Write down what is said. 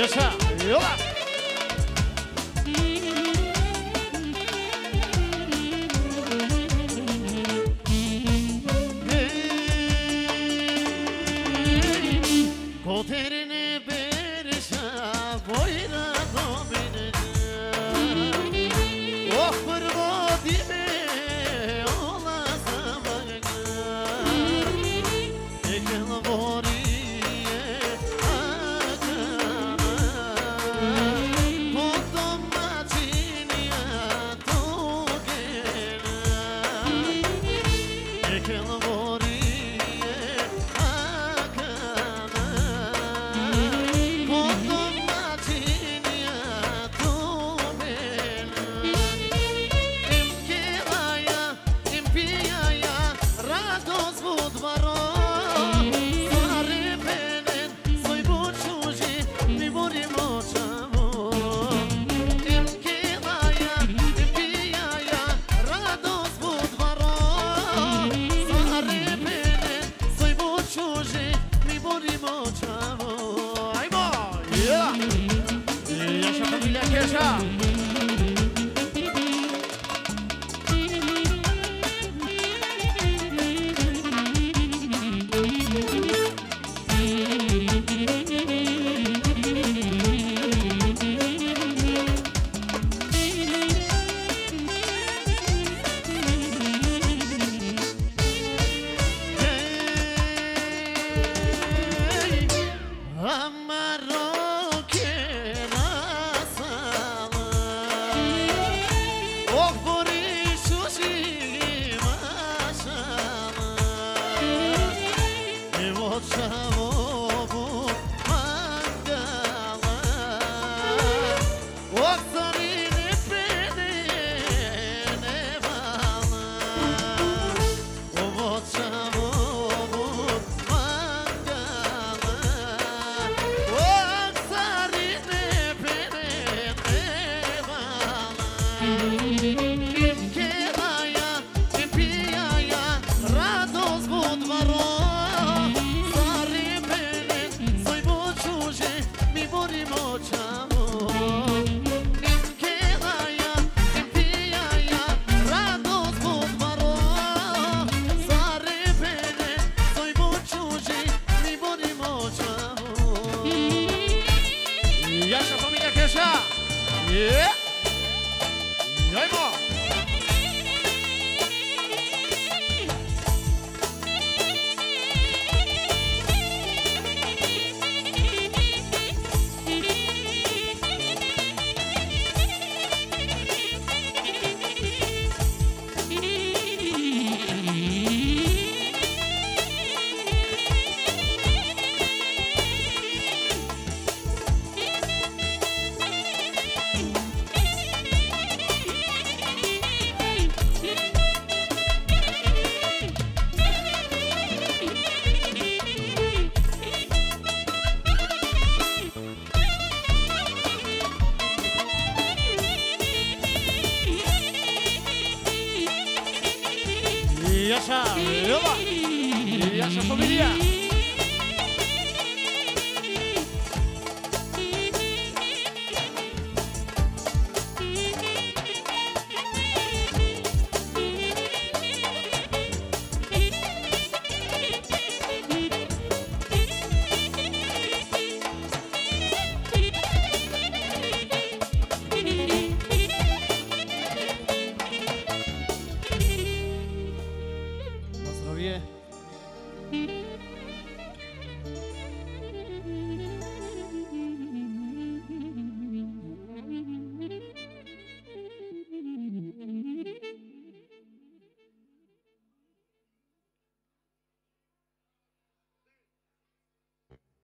よっ。しゃよっごてれ Tell the all. したイ Diosa Loba. Diosa Familia.